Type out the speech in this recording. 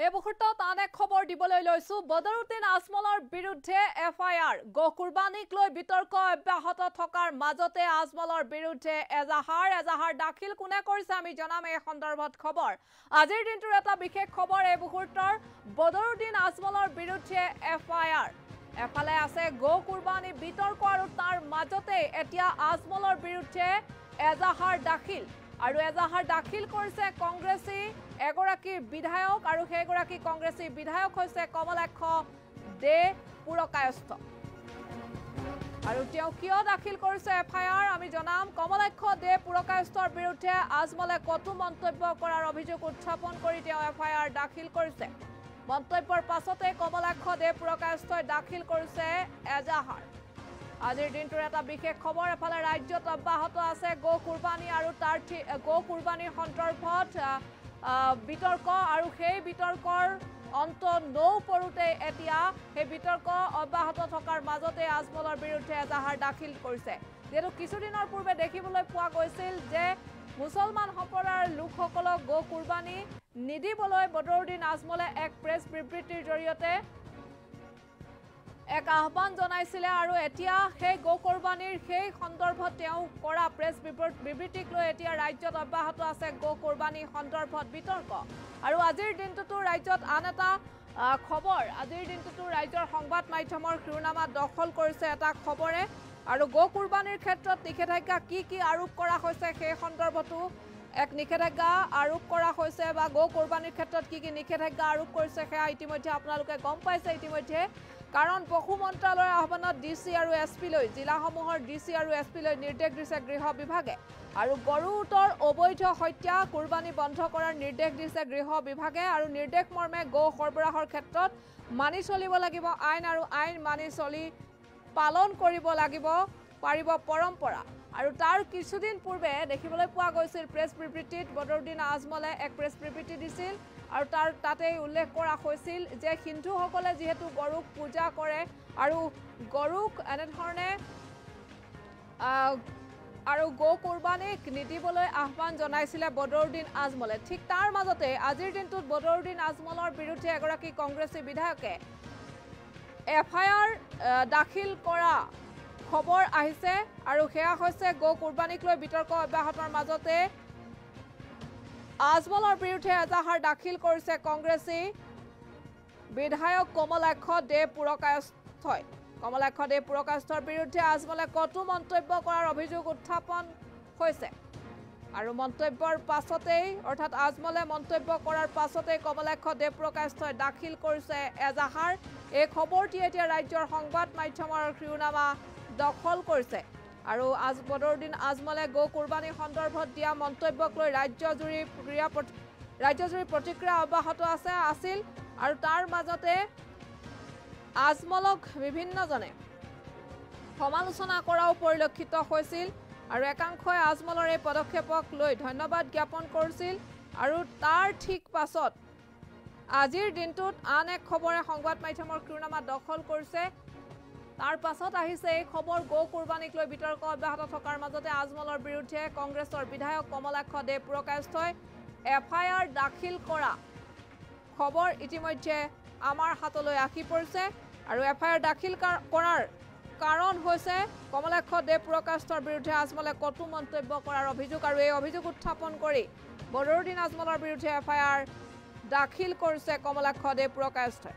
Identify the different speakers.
Speaker 1: এই মুহূৰ্তত আন এক খবৰ দিবলৈ লৈছো। বদৰুদ্দিন আজমলৰ বিৰুদ্ধে এফ আই আৰ গ কুৰবানীক লৈ বিতৰ্ক অব্যাহত থকাৰ মাজতে আজমলৰ বিৰুদ্ধে এজাহাৰ এজাহাৰ দাখিল কোনে কৰিছে আমি জনাম এই সন্দৰ্ভত খবৰ। আজিৰ দিনটোৰ এটা বিশেষ খবৰ এই মুহূৰ্তৰ বদৰুদ্দিন আজমলৰ বিৰুদ্ধে এফ আই আৰ এফালে আছে গ কুৰবানী বিতৰ্ক আৰু তাৰ মাজতে এতিয়া আজমলৰ বিৰুদ্ধে এজাহাৰ দাখিল। আৰু এজাহাৰ দাখিল কৰিছে কংগ্ৰেছী এগৰাকী বিধায়ক আৰু সেইগৰাকী কংগ্ৰেছী বিধায়ক হৈছে কমলাক্ষ দে পুৰকায়স্থ। আৰু তেওঁ কিয় দাখিল কৰিছে এফ আই আৰ আমি জনাম কমলাক্ষ দে পুৰকায়স্থৰ বিৰুদ্ধে আজমলে কটু মন্তব্য কৰাৰ অভিযোগ উত্থাপন কৰি তেওঁ এফ আই আৰ দাখিল কৰিছে। মন্তব্যৰ পাছতে কমলাক্ষ দে পুৰকায়স্থই দাখিল কৰিছে এজাহাৰ। আজিৰ দিনটোৰ এটা বিশেষ খবৰ এফালে ৰাজ্যত অব্যাহত আছে গো কুৰবানী আৰু তাৰ ঠি- গো কুৰবানীৰ সন্দৰ্ভত বিতৰ্ক আৰু সেই বিতৰ্কৰ অন্ত নৌ পৰোঁতে এতিয়া সেই বিতৰ্ক অব্যাহত থকাৰ মাজতে আজমলৰ বিৰুদ্ধে এজাহাৰ দাখিল কৰিছে। যিহেতু কিছুদিনৰ পূৰ্বে দেখিবলৈ পোৱা গৈছিল যে মুছলমান সম্প্ৰদায়ৰ লোকসকলক গো কুৰবানী নিদিবলৈ বদৰুদ্দিন আজমলে এক প্ৰেছ বিবৃতিৰ জৰিয়তে এক আহ্বান জনাইছিলে আৰু এতিয়া সেই গো কোৰবানীৰ সেই সন্দৰ্ভত তেওঁ কৰা প্ৰেছ বিবৃ- বিবৃতিক লৈ এতিয়া ৰাজ্যত অব্যাহত আছে গো কোৰবানী সন্দৰ্ভত বিতৰ্ক। আৰু আজিৰ দিনটোতো ৰাজ্যত আন এটা খবৰ। আজিৰ দিনটোতো ৰাজ্যৰ সংবাদ মাধ্যমৰ শিৰোনামা দখল কৰিছে এটা খবৰে। আৰু গো কোৰবানীৰ ক্ষেত্ৰত নিষেধাজ্ঞা কি কি আৰোপ কৰা হৈছে সেই সন্দৰ্ভতো এক নিষেধাজ্ঞা আৰোপ কৰা হৈছে বা গো কোৰবানীৰ ক্ষেত্ৰত কি কি নিষেধাজ্ঞা আৰোপ কৰিছে সেয়া ইতিমধ্যে আপোনালোকে গম পাইছে। ইতিমধ্যে কাৰণ পশু মন্ত্ৰালয়ৰ আহ্বানত ডি চি আৰু এছ পিলৈ জিলাসমূহৰ ডি চি আৰু এছ পিলৈ নিৰ্দেশ দিছে গৃহ বিভাগে। আৰু গৰুটোৰ অবৈধ হত্যা কোৰবানী বন্ধ কৰাৰ নিৰ্দেশ দিছে গৃহ বিভাগে। আৰু নিৰ্দেশ মৰ্মে গো সৰবৰাহৰ ক্ষেত্ৰত মানি চলিব লাগিব আইন আৰু আইন মানি চলি পালন কৰিব লাগিব পাৰিব পৰম্পৰা। আৰু তাৰ কিছুদিন পূৰ্বে দেখিবলৈ পোৱা গৈছিল প্ৰেছ বিবৃতিত বদৰুদ্দিন আজমলে এক প্ৰেছ বিবৃতি দিছিল। আৰু তাৰ তাতেই উল্লেখ কৰা হৈছিল যে হিন্দুসকলে যিহেতু গৰুক পূজা কৰে আৰু গৰুক এনেধৰণে আৰু গো কুৰবানীক নিদিবলৈ আহ্বান জনাইছিলে বদৰুদ্দিন আজমলে। ঠিক তাৰ মাজতে আজিৰ দিনটোত বদৰুদ্দিন আজমলৰ বিৰুদ্ধে এগৰাকী কংগ্ৰেছী বিধায়কে এফ আই আৰ দাখিল কৰা খবৰ আহিছে আৰু সেয়া হৈছে গো কুৰবানীক লৈ বিতৰ্ক অব্যাহতৰ মাজতে আজমলৰ বিৰুদ্ধে এজাহাৰ দাখিল কৰিছে কংগ্ৰেছী বিধায়ক কমলাক্ষ দে পুৰকায়স্থই কমলাক্ষ দে পুৰকায়স্থৰ বিৰুদ্ধে আজমলে কটু মন্তব্য কৰাৰ অভিযোগ উত্থাপন হৈছে। আৰু মন্তব্যৰ পাছতেই অৰ্থাৎ আজমলে মন্তব্য কৰাৰ পাছতেই কমলাক্ষ দেৱপ্ৰকাশই দাখিল কৰিছে এজাহাৰ। এই খবৰটি এতিয়া ৰাজ্যৰ সংবাদ মাধ্যমৰ শিৰোনামা দখল কৰিছে। আৰু আজ বদৰুদ্দিন আজমলে গো কুৰবানী সন্দৰ্ভত দিয়া মন্তব্যক লৈ ৰাজ্যজুৰি ক্ৰিয়া ৰাজ্যজুৰি প্ৰতিক্ৰিয়া অব্যাহত আছে আছিল আৰু তাৰ মাজতে আজমলক বিভিন্নজনে সমালোচনা কৰাও পৰিলক্ষিত হৈছিল আৰু একাংশই আজমলৰ এই পদক্ষেপক লৈ ধন্যবাদ জ্ঞাপন কৰিছিল আৰু তাৰ ঠিক পাছত আজিৰ দিনটোত আন এক খবৰে সংবাদ মাধ্যমৰ শিৰোনামা দখল কৰিছে। তাৰ পাছত আহিছে এই খবৰ গো কুৰবানীক লৈ বিতৰ্ক অব্যাহত থকাৰ মাজতে আজমলৰ বিৰুদ্ধে কংগ্ৰেছৰ বিধায়ক কমলাক্ষ দে পুৰকায়স্থই এফ আই আৰ দাখিল কৰা। খবৰ ইতিমধ্যে আমাৰ হাতলৈ আহি পৰিছে আৰু এফ আই আৰ দাখিল কাৰ- কৰাৰ কাৰণ হৈছে কমলাক্ষ দেৱ প্ৰকাশৰ বিৰুদ্ধে আজমলে কটু মন্তব্য কৰাৰ অভিযোগ আৰু এই অভিযোগ উত্থাপন কৰি বদৰুদ্দিন আজমলৰ বিৰুদ্ধে এফ আই আৰ দাখিল কৰিছে কমলাক্ষ দেৱ প্ৰকাশই